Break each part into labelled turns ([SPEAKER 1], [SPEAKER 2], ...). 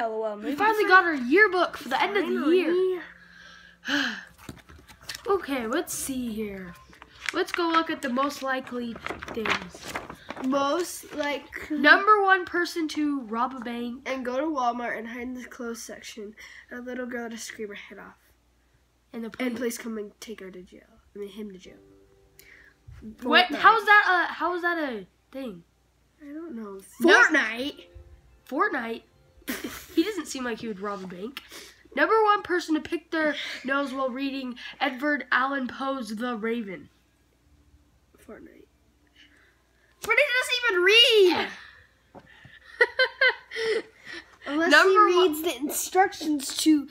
[SPEAKER 1] LOL.
[SPEAKER 2] We finally got our yearbook for the end of the year. Okay, let's see here. Let's go look at the most likely things.
[SPEAKER 1] Most like
[SPEAKER 2] Number one person to rob a bank.
[SPEAKER 1] and go to Walmart and hide in the clothes section. And a little girl to scream her head off.
[SPEAKER 2] And the
[SPEAKER 1] And
[SPEAKER 2] police.
[SPEAKER 1] please come and take her to jail. I mean him to jail.
[SPEAKER 2] What? How's that? A, how is that a thing?
[SPEAKER 1] I don't know.
[SPEAKER 2] No-
[SPEAKER 1] Fortnite.
[SPEAKER 2] Fortnite. He doesn't seem like he would rob a bank. Number one person to pick their nose while reading Edward Allan Poe's The Raven.
[SPEAKER 1] Fortnite. But he doesn't even read. Unless
[SPEAKER 2] Number
[SPEAKER 1] he reads the instructions to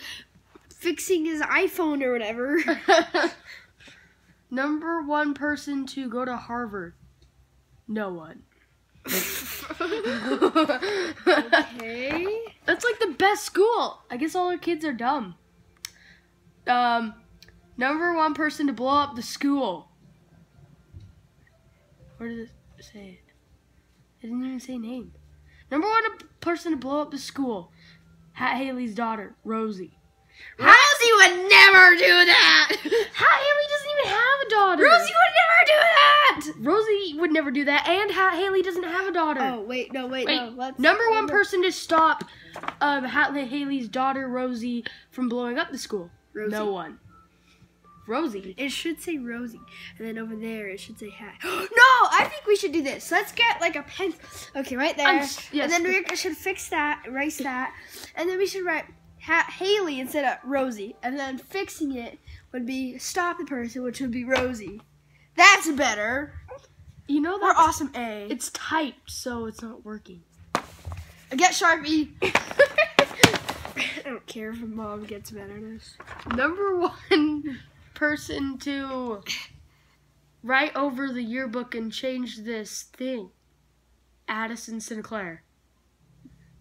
[SPEAKER 1] fixing his iPhone or whatever.
[SPEAKER 2] Number one person to go to Harvard. No one.
[SPEAKER 1] okay.
[SPEAKER 2] That's like the best school. I guess all our kids are dumb. Um, number one person to blow up the school. Where did it say it? It didn't even say name. Number one person to blow up the school. Hat Haley's daughter, Rosie.
[SPEAKER 1] Rosie would never do that.
[SPEAKER 2] Hat Haley doesn't even have a daughter.
[SPEAKER 1] Rosie would never do that.
[SPEAKER 2] Rosie would never do that, and Hat Haley doesn't have a daughter.
[SPEAKER 1] Oh wait, no, wait,
[SPEAKER 2] Wait,
[SPEAKER 1] no. Let's
[SPEAKER 2] number one person to stop um, Hatley Haley's daughter Rosie from blowing up the school.
[SPEAKER 1] Rosie.
[SPEAKER 2] No one. Rosie.
[SPEAKER 1] It should say Rosie, and then over there it should say hat. no, I think we should do this. Let's get like a pen. Okay, right there,
[SPEAKER 2] yes.
[SPEAKER 1] and then we should fix that, erase that, and then we should write hat Haley instead of Rosie, and then fixing it would be stop the person, which would be Rosie. That's better.
[SPEAKER 2] You know
[SPEAKER 1] Or
[SPEAKER 2] that
[SPEAKER 1] awesome A.
[SPEAKER 2] it's typed, so it's not working.
[SPEAKER 1] I get Sharpie. I don't care if mom gets mad at us.
[SPEAKER 2] Number one person to write over the yearbook and change this thing. Addison Sinclair.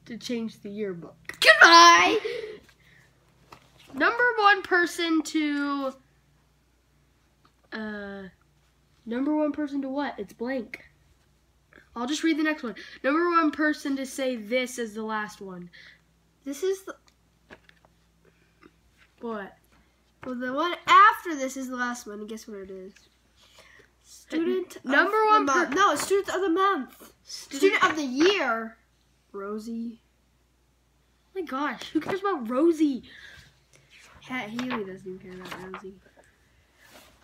[SPEAKER 2] To change the yearbook.
[SPEAKER 1] Goodbye.
[SPEAKER 2] Number one person to uh number one person to what? It's blank. I'll just read the next one. Number one person to say this is the last one.
[SPEAKER 1] This is the
[SPEAKER 2] What?
[SPEAKER 1] well, the one after this is the last one. And guess what it is? Student
[SPEAKER 2] Number
[SPEAKER 1] of
[SPEAKER 2] one per-
[SPEAKER 1] month. no, student of the month. Student of the year. Rosie.
[SPEAKER 2] Oh my gosh, who cares about Rosie?
[SPEAKER 1] Cat Healy doesn't even care about Rosie.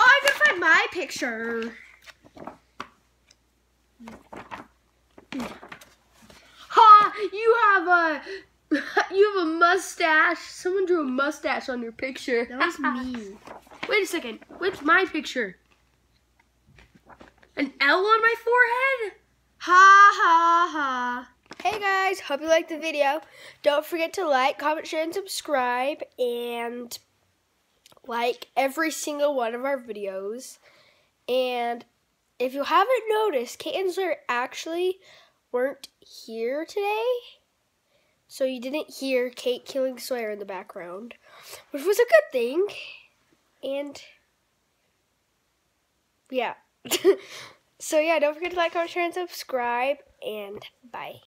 [SPEAKER 1] Oh, I can find my picture.
[SPEAKER 2] Ha! You have a you have a mustache. Someone drew a mustache on your picture.
[SPEAKER 1] That was me.
[SPEAKER 2] Wait a second. What's my picture? An L on my forehead?
[SPEAKER 1] Ha ha ha. Hey guys, hope you liked the video. Don't forget to like, comment, share, and subscribe. And like every single one of our videos. And if you haven't noticed, Kate and actually weren't here today. So you didn't hear Kate killing Sawyer in the background, which was a good thing. And yeah. so yeah, don't forget to like, comment, share, and subscribe. And bye.